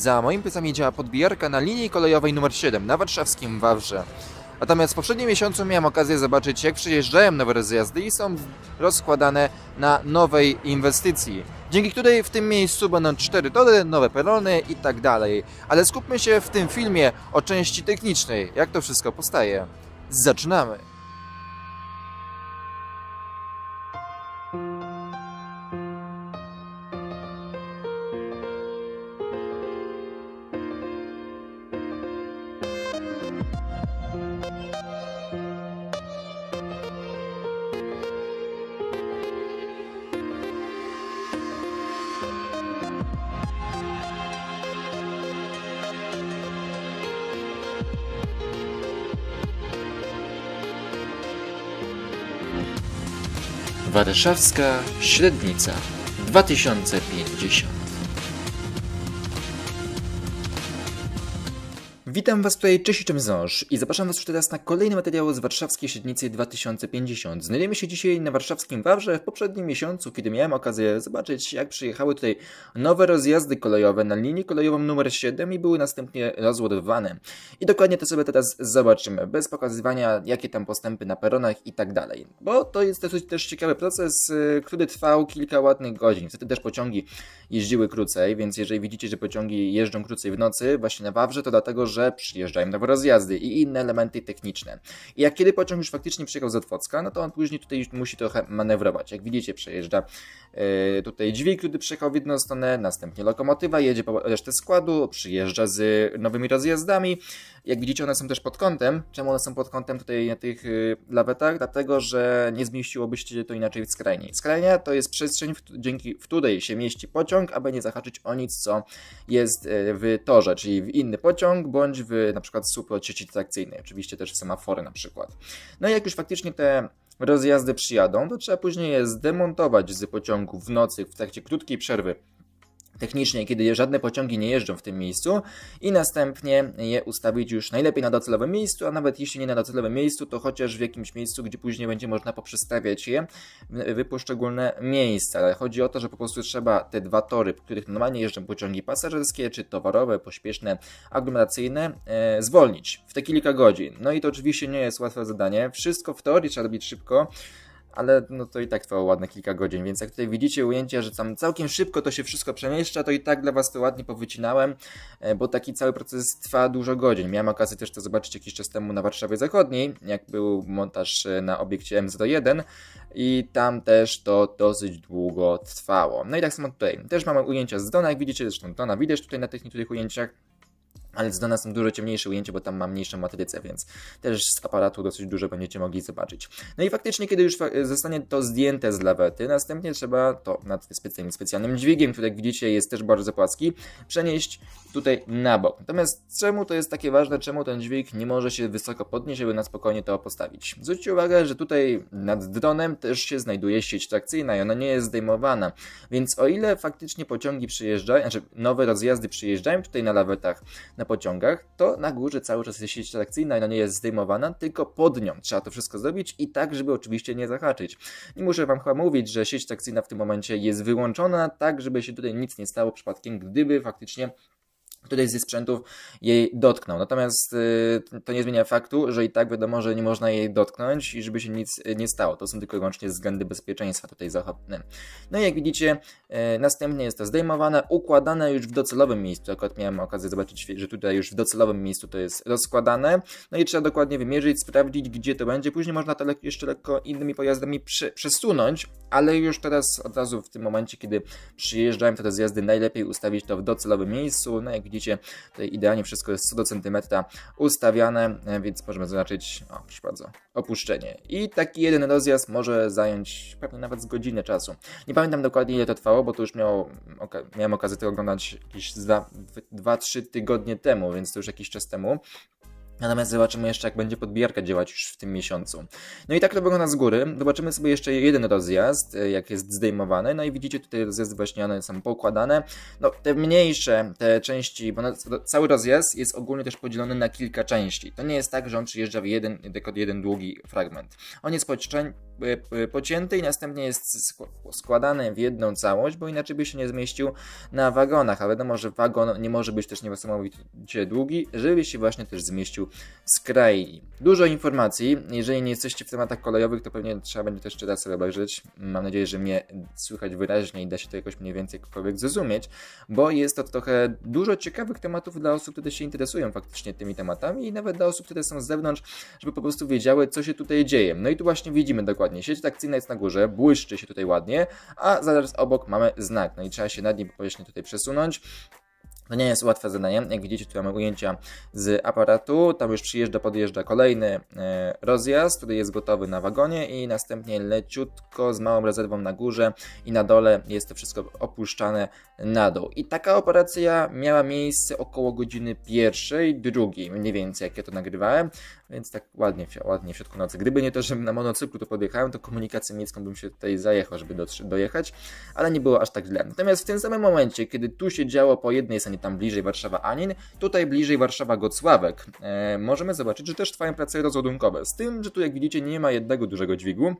Za moimi plecami działa podbijarka na linii kolejowej numer 7 na warszawskim Wawrze. Natomiast w poprzednim miesiącu miałem okazję zobaczyć, jak przyjeżdżają nowe rozjazdy i są rozkładane na nowej inwestycji, dzięki której w tym miejscu będą cztery tory, nowe perony i tak dalej. Ale skupmy się w tym filmie o części technicznej, jak to wszystko powstaje. Zaczynamy! Warszawska Średnica 2050 Witam Was tutaj, cześć czym ząż i zapraszam Was już teraz na kolejny materiał z Warszawskiej Średnicy 2050. Znajdujemy się dzisiaj na warszawskim Wawrze w poprzednim miesiącu, kiedy miałem okazję zobaczyć jak przyjechały tutaj nowe rozjazdy kolejowe na linii kolejową numer 7 i były następnie rozładowywane. I dokładnie to sobie teraz zobaczymy, bez pokazywania jakie tam postępy na peronach i tak dalej. Bo to jest dosyć też ciekawy proces, y, który trwał kilka ładnych godzin. Wtedy też pociągi jeździły krócej, więc jeżeli widzicie, że pociągi jeżdżą krócej w nocy właśnie na Wawrze, to dlatego, że że przyjeżdżają nowe rozjazdy i inne elementy techniczne. I jak kiedy pociąg już faktycznie przyjechał z Otwocka, no to on później tutaj musi trochę manewrować. Jak widzicie, przejeżdża yy, tutaj dźwig, który przyjechał w jedną stronę, następnie lokomotywa jedzie po resztę składu, przyjeżdża z nowymi rozjazdami. Jak widzicie, one są też pod kątem. Czemu one są pod kątem tutaj na tych yy, lawetach? Dlatego, że nie zmieściłobyście to inaczej w skrajni. Skrajnia to jest przestrzeń, w, dzięki w której się mieści pociąg, aby nie zahaczyć o nic, co jest yy, w torze, czyli w inny pociąg, bądź w na przykład słupy od sieci trakcyjnej, oczywiście też semafory na przykład. No i jak już faktycznie te rozjazdy przyjadą, to trzeba później je zdemontować z pociągu w nocy w trakcie krótkiej przerwy technicznie, kiedy żadne pociągi nie jeżdżą w tym miejscu i następnie je ustawić już najlepiej na docelowym miejscu, a nawet jeśli nie na docelowym miejscu, to chociaż w jakimś miejscu, gdzie później będzie można poprzestawiać je w poszczególne miejsca. Ale chodzi o to, że po prostu trzeba te dwa tory, po których normalnie jeżdżą pociągi pasażerskie, czy towarowe, pośpieszne, aglomeracyjne, e, zwolnić w te kilka godzin. No i to oczywiście nie jest łatwe zadanie. Wszystko w teorii trzeba robić szybko, ale no to i tak trwało ładne kilka godzin, więc jak tutaj widzicie ujęcie, że tam całkiem szybko to się wszystko przemieszcza, to i tak dla Was to ładnie powycinałem, e, bo taki cały proces trwa dużo godzin. Miałem okazję też to zobaczyć jakiś czas temu na Warszawie Zachodniej, jak był montaż e, na obiekcie M01 i tam też to dosyć długo trwało. No i tak samo tutaj. Też mamy ujęcia z Dona, jak widzicie, zresztą Dona widać tutaj na tych niektórych ujęciach, ale z Dona są dużo ciemniejsze ujęcie, bo tam mam mniejszą matrycę, więc też z aparatu dosyć dużo będziecie mogli zobaczyć. No i faktycznie, kiedy już zostanie to zdjęte z lawety, następnie trzeba to nad specjalnym, specjalnym dźwigiem, który jak widzicie jest też bardzo płaski, przenieść tutaj na bok. Natomiast czemu to jest takie ważne, czemu ten dźwig nie może się wysoko podnieść, żeby na spokojnie to postawić? Zwróćcie uwagę, że tutaj nad dronem też się znajduje sieć trakcyjna i ona nie jest zdejmowana, więc o ile faktycznie pociągi przyjeżdżają, znaczy nowe rozjazdy przyjeżdżają tutaj na lawetach, na pociągach, to na górze cały czas jest sieć trakcyjna i ona nie jest zdejmowana, tylko pod nią trzeba to wszystko zrobić i tak, żeby oczywiście nie zahaczyć. Nie muszę Wam chyba mówić, że sieć trakcyjna w tym momencie jest wyłączona, tak żeby się tutaj nic nie stało przypadkiem, gdyby faktycznie któryś ze sprzętów jej dotknął. Natomiast y, to nie zmienia faktu, że i tak wiadomo, że nie można jej dotknąć i żeby się nic y, nie stało. To są tylko i wyłącznie względy bezpieczeństwa tutaj zachodnie. No i jak widzicie, y, następnie jest to zdejmowane, układane już w docelowym miejscu. Akurat miałem okazję zobaczyć, że tutaj już w docelowym miejscu to jest rozkładane. No i trzeba dokładnie wymierzyć, sprawdzić, gdzie to będzie. Później można to jeszcze lekko innymi pojazdami przesunąć, ale już teraz od razu w tym momencie, kiedy przyjeżdżałem te rozjazdy, najlepiej ustawić to w docelowym miejscu. No jak widzicie, tutaj idealnie wszystko jest co do centymetra ustawiane, e, więc możemy zaznaczyć, o proszę bardzo, opuszczenie. I taki jeden rozjazd może zająć pewnie nawet z godziny czasu. Nie pamiętam dokładnie ile to trwało, bo to już miało, oka miałem okazję to oglądać jakieś 2-3 tygodnie temu, więc to już jakiś czas temu. Natomiast zobaczymy jeszcze, jak będzie podbijarka działać już w tym miesiącu. No i tak to wygląda z góry. Zobaczymy sobie jeszcze jeden rozjazd, e, jak jest zdejmowany. No i widzicie tutaj rozjazdy właśnie one są pokładane. No te mniejsze, te części, bo cały rozjazd jest ogólnie też podzielony na kilka części. To nie jest tak, że on przyjeżdża w jeden, tylko jeden długi fragment. On jest pocięty i następnie jest składany w jedną całość, bo inaczej by się nie zmieścił na wagonach. A wiadomo, że wagon nie może być też niesamowicie długi, żeby się właśnie też zmieścił skrajni. Dużo informacji. Jeżeli nie jesteście w tematach kolejowych, to pewnie trzeba będzie też jeszcze raz obejrzeć. Mam nadzieję, że mnie słychać wyraźnie i da się to jakoś mniej więcej jakkolwiek zrozumieć, bo jest to trochę dużo ciekawych tematów dla osób, które się interesują faktycznie tymi tematami i nawet dla osób, które są z zewnątrz, żeby po prostu wiedziały, co się tutaj dzieje. No i tu właśnie widzimy dokładnie. Sieć takcyjna jest na górze, błyszczy się tutaj ładnie, a zaraz obok mamy znak. No i trzeba się nad nim właśnie tutaj przesunąć. To nie jest łatwe zadanie. Jak widzicie, tu mamy ujęcia z aparatu. Tam już przyjeżdża, podjeżdża kolejny e, rozjazd, który jest gotowy na wagonie i następnie leciutko z małą rezerwą na górze i na dole jest to wszystko opuszczane na dół. I taka operacja miała miejsce około godziny pierwszej, drugiej, mniej więcej jak ja to nagrywałem, więc tak ładnie, ładnie w środku nocy. Gdyby nie to, że na monocyklu tu podjechałem, to komunikację miejską bym się tutaj zajechał, żeby dojechać, ale nie było aż tak źle. Natomiast w tym samym momencie, kiedy tu się działo po jednej stronie tam bliżej Warszawa-Anin, tutaj bliżej Warszawa-Gocławek, e, możemy zobaczyć, że też trwają prace rozładunkowe. Z tym, że tu jak widzicie nie ma jednego dużego dźwigu,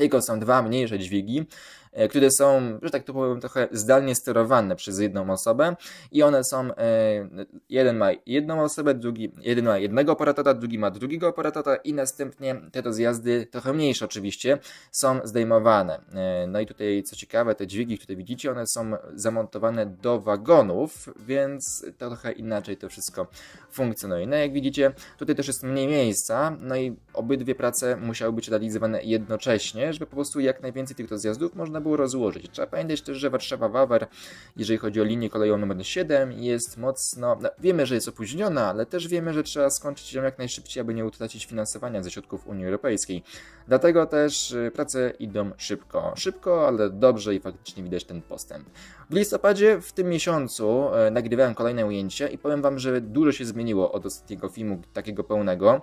tylko są dwa mniejsze dźwigi, E, które są, że tak to powiem, trochę zdalnie sterowane przez jedną osobę i one są, e, jeden ma jedną osobę, drugi, jeden ma jednego operatora, drugi ma drugiego operatora i następnie te rozjazdy, trochę mniejsze oczywiście, są zdejmowane. E, no i tutaj, co ciekawe, te dźwigi, które widzicie, one są zamontowane do wagonów, więc trochę inaczej to wszystko funkcjonuje. No jak widzicie, tutaj też jest mniej miejsca, no i obydwie prace musiały być realizowane jednocześnie, żeby po prostu jak najwięcej tych rozjazdów można było rozłożyć. Trzeba pamiętać też, że Warszawa-Wawer, jeżeli chodzi o linię kolejową numer 7, jest mocno. No, wiemy, że jest opóźniona, ale też wiemy, że trzeba skończyć ją jak najszybciej, aby nie utracić finansowania ze środków Unii Europejskiej. Dlatego też y, prace idą szybko. Szybko, ale dobrze i faktycznie widać ten postęp. W listopadzie w tym miesiącu e, nagrywałem kolejne ujęcia i powiem Wam, że dużo się zmieniło od ostatniego filmu takiego pełnego.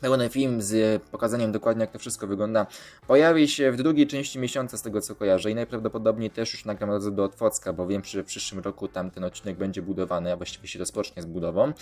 Pełny film z pokazaniem dokładnie jak to wszystko wygląda pojawi się w drugiej części miesiąca z tego co kojarzę i najprawdopodobniej też już nagram razem do Otwocka, bo wiem, że w przyszłym roku tam ten odcinek będzie budowany, a właściwie się rozpocznie z budową.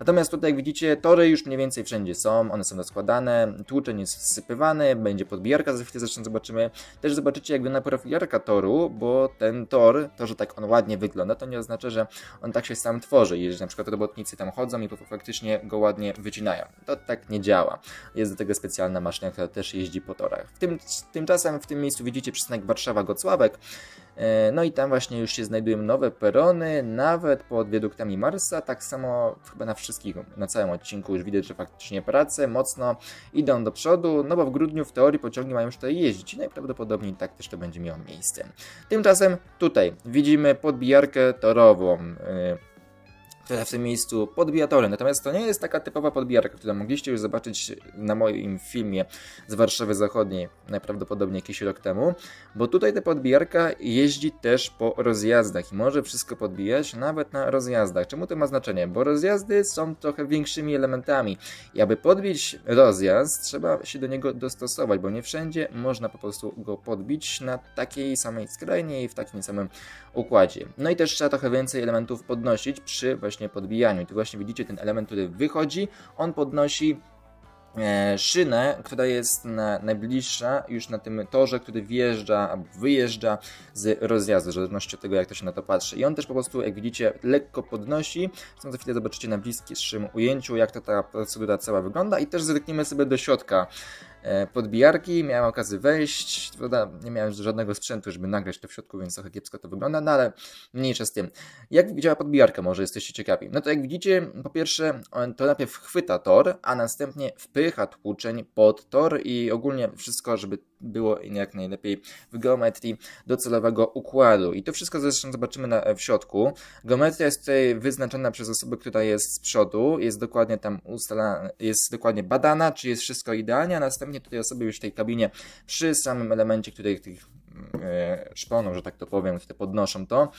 Natomiast tutaj jak widzicie tory już mniej więcej wszędzie są, one są rozkładane, tłuczeń jest wsypywany, będzie podbijarka, za chwilę zresztą zobaczymy. Też zobaczycie jakby na profilarka toru, bo ten tor, to że tak on ładnie wygląda, to nie oznacza, że on tak się sam tworzy, jeżeli na przykład robotnicy tam chodzą i faktycznie go ładnie wycinają. To tak nie działa działa. Jest do tego specjalna maszyna, która też jeździ po torach. W tym, tymczasem w tym miejscu widzicie przystanek Warszawa-Gocławek. E, no i tam właśnie już się znajdują nowe perony, nawet pod wiaduktami Marsa. Tak samo chyba na wszystkich, na całym odcinku już widać, że faktycznie prace mocno idą do przodu, no bo w grudniu w teorii pociągi mają już tutaj jeździć najprawdopodobniej tak też to będzie miało miejsce. Tymczasem tutaj widzimy podbijarkę torową. E, w tym miejscu podbija tory. Natomiast to nie jest taka typowa podbijarka, którą mogliście już zobaczyć na moim filmie z Warszawy Zachodniej, najprawdopodobniej jakiś rok temu, bo tutaj ta podbijarka jeździ też po rozjazdach i może wszystko podbijać nawet na rozjazdach. Czemu to ma znaczenie? Bo rozjazdy są trochę większymi elementami i aby podbić rozjazd, trzeba się do niego dostosować, bo nie wszędzie można po prostu go podbić na takiej samej skrajnie i w takim samym układzie. No i też trzeba trochę więcej elementów podnosić przy właśnie właśnie podbijaniu. I tu właśnie widzicie ten element, który wychodzi, on podnosi e, szynę, która jest na, najbliższa już na tym torze, który wjeżdża albo wyjeżdża z rozjazdu, w zależności od tego, jak to się na to patrzy. I on też po prostu, jak widzicie, lekko podnosi. Zresztą za chwilę zobaczycie na bliższym ujęciu, jak to ta procedura cała wygląda i też zerkniemy sobie do środka podbijarki, miałem okazję wejść, nie miałem żadnego sprzętu, żeby nagrać to w środku, więc trochę kiepsko to wygląda, no ale mniejsza z tym. Jak działa podbijarka, może jesteście ciekawi? No to jak widzicie, po pierwsze, to najpierw chwyta tor, a następnie wpycha tłuczeń pod tor i ogólnie wszystko, żeby było jak najlepiej w geometrii docelowego układu. I to wszystko zresztą zobaczymy na, w środku. Geometria jest tutaj wyznaczona przez osobę, która jest z przodu, jest dokładnie tam ustalana, jest dokładnie badana, czy jest wszystko idealnie, a następnie tutaj osoby już w tej kabinie przy samym elemencie, który tych e, szponów, że tak to powiem, które podnoszą to,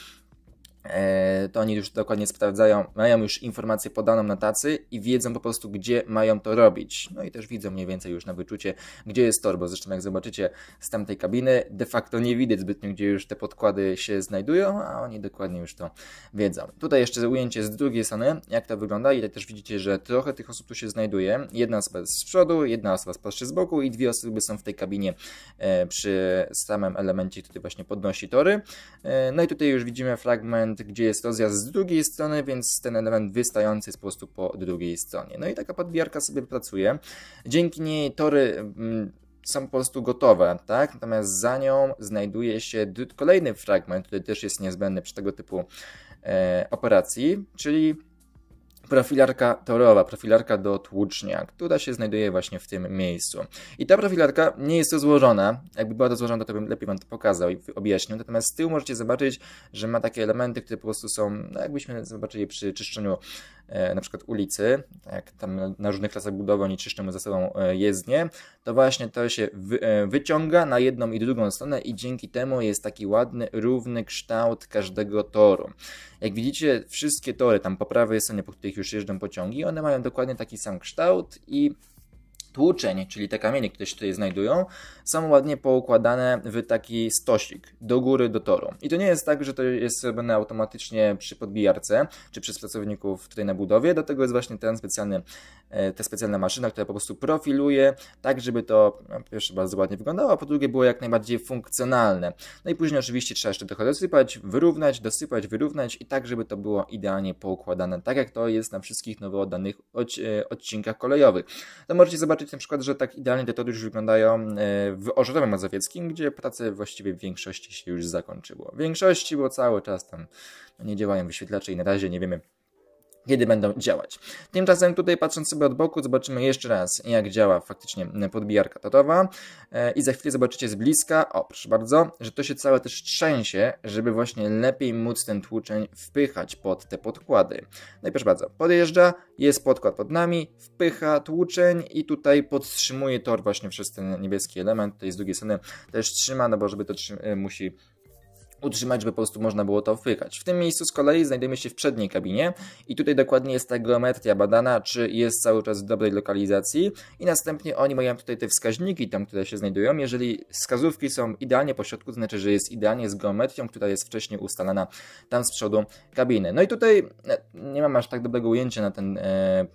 to oni już dokładnie sprawdzają, mają już informację podaną na tacy i wiedzą po prostu, gdzie mają to robić. No i też widzą mniej więcej już na wyczucie, gdzie jest tor, bo zresztą jak zobaczycie z tamtej kabiny, de facto nie widać zbytnio, gdzie już te podkłady się znajdują, a oni dokładnie już to wiedzą. Tutaj jeszcze ujęcie z drugiej strony, jak to wygląda i tutaj też widzicie, że trochę tych osób tu się znajduje. Jedna osoba jest z przodu, jedna osoba patrzy z boku i dwie osoby są w tej kabinie e, przy samym elemencie, który właśnie podnosi tory. E, no i tutaj już widzimy fragment gdzie jest rozjazd z drugiej strony, więc ten element wystający jest po prostu po drugiej stronie. No i taka podbierka sobie pracuje. Dzięki niej tory mm, są po prostu gotowe, tak? Natomiast za nią znajduje się kolejny fragment, który też jest niezbędny przy tego typu e, operacji, czyli profilarka torowa, profilarka do tłucznia, która się znajduje właśnie w tym miejscu. I ta profilarka nie jest rozłożona, jakby była rozłożona, to bym lepiej Wam to pokazał i objaśnił, natomiast z tyłu możecie zobaczyć, że ma takie elementy, które po prostu są, no jakbyśmy zobaczyli przy czyszczeniu e, na przykład ulicy, jak tam na różnych klasach budowy oni czyszczą ze sobą e, jezdnie, to właśnie to się wy, e, wyciąga na jedną i drugą stronę i dzięki temu jest taki ładny, równy kształt każdego toru. Jak widzicie, wszystkie tory tam po prawej stronie, po których już jeżdżą pociągi, one mają dokładnie taki sam kształt i tłuczeń, czyli te kamienie, które się tutaj znajdują, są ładnie poukładane w taki stosik do góry do toru. I to nie jest tak, że to jest robione automatycznie przy podbijarce, czy przez pracowników tutaj na budowie, do tego jest właśnie ten specjalny, e, ta specjalna maszyna, która po prostu profiluje, tak żeby to no, po pierwsze bardzo ładnie wyglądało, a po drugie było jak najbardziej funkcjonalne. No i później oczywiście trzeba jeszcze trochę dosypać, wyrównać, dosypać, wyrównać i tak, żeby to było idealnie poukładane, tak jak to jest na wszystkich nowo oddanych e, odcinkach kolejowych. To możecie zobaczyć zobaczyć na przykład, że tak idealnie te tory już wyglądają e, w Orzeszowem Mazowieckim, gdzie prace właściwie w większości się już zakończyło. W większości, bo cały czas tam no, nie działają wyświetlacze i na razie nie wiemy kiedy będą działać. Tymczasem tutaj patrząc sobie od boku zobaczymy jeszcze raz jak działa faktycznie podbijarka tatowa e, i za chwilę zobaczycie z bliska, o proszę bardzo, że to się całe też trzęsie, żeby właśnie lepiej móc ten tłuczeń wpychać pod te podkłady. No i proszę bardzo, podjeżdża, jest podkład pod nami, wpycha tłuczeń i tutaj podtrzymuje tor właśnie przez ten niebieski element, tutaj z drugiej strony też trzyma, no bo żeby to e, musi utrzymać, żeby po prostu można było to wpychać. W tym miejscu z kolei znajdujemy się w przedniej kabinie i tutaj dokładnie jest ta geometria badana, czy jest cały czas w dobrej lokalizacji i następnie oni mają tutaj te wskaźniki tam, które się znajdują. Jeżeli wskazówki są idealnie po środku, to znaczy, że jest idealnie z geometrią, która jest wcześniej ustalana tam z przodu kabiny. No i tutaj e, nie mam aż tak dobrego ujęcia na ten e,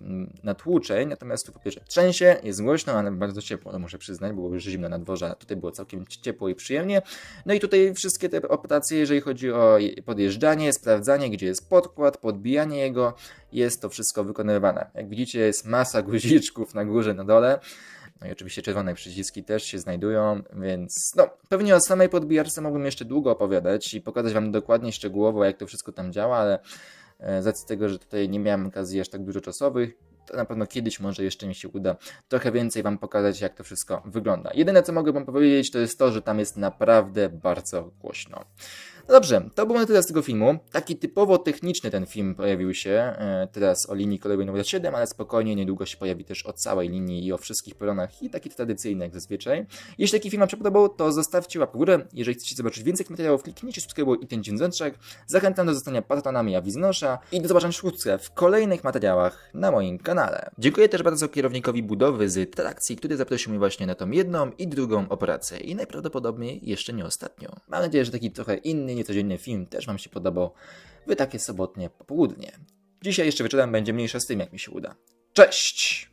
na tłuczeń, natomiast tu po pierwsze trzęsie, jest głośno, ale bardzo ciepło, muszę przyznać, było już zimno na dworze, a tutaj było całkiem ciepło i przyjemnie. No i tutaj wszystkie te operacje jeżeli chodzi o podjeżdżanie, sprawdzanie, gdzie jest podkład, podbijanie jego, jest to wszystko wykonywane. Jak widzicie, jest masa guziczków na górze, na dole. No i oczywiście czerwone przyciski też się znajdują, więc no, pewnie o samej podbijarce mógłbym jeszcze długo opowiadać i pokazać Wam dokładnie, szczegółowo, jak to wszystko tam działa, ale e, z racji tego, że tutaj nie miałem okazji aż tak dużo czasowych, to na pewno kiedyś może jeszcze mi się uda trochę więcej Wam pokazać, jak to wszystko wygląda. Jedyne, co mogę Wam powiedzieć, to jest to, że tam jest naprawdę bardzo głośno. Dobrze, to było na tyle z tego filmu. Taki typowo techniczny ten film pojawił się e, teraz o linii kolejowej numer 7, ale spokojnie niedługo się pojawi też o całej linii i o wszystkich peronach i taki tradycyjny jak zazwyczaj. Jeśli taki film Wam się podobał, to zostawcie łapkę w górę. Jeżeli chcecie zobaczyć więcej materiałów, kliknijcie subskrybuj i ten dzwoneczek. Zachęcam do zostania patronami Awiznosza i do zobaczenia wkrótce w kolejnych materiałach na moim kanale. Dziękuję też bardzo kierownikowi budowy z Trakcji, który zaprosił mnie właśnie na tą jedną i drugą operację i najprawdopodobniej jeszcze nie ostatnią. Mam nadzieję, że taki trochę inny, niecodzienny film też Wam się podobał w takie sobotnie popołudnie. Dzisiaj jeszcze wieczorem będzie mniejsza z tym, jak mi się uda. Cześć!